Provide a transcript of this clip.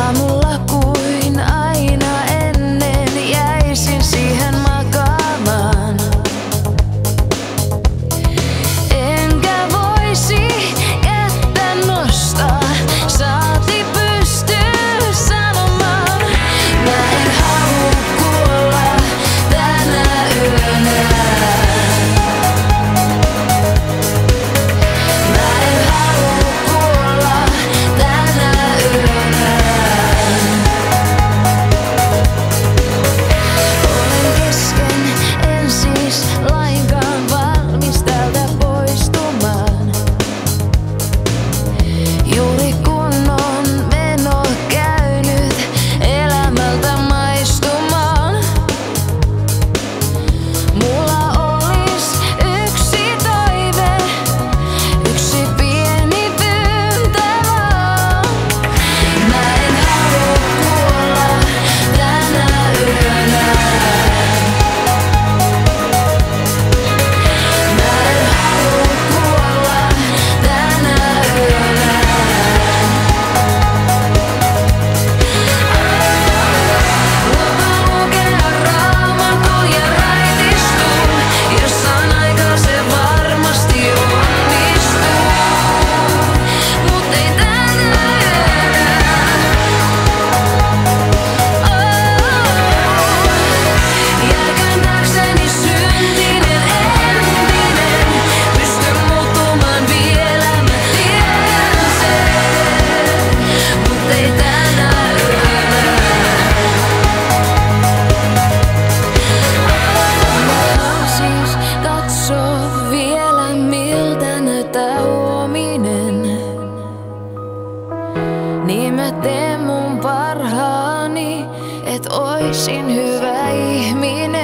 amor. Teen mun parhaani, et oisin hyvä ihminen.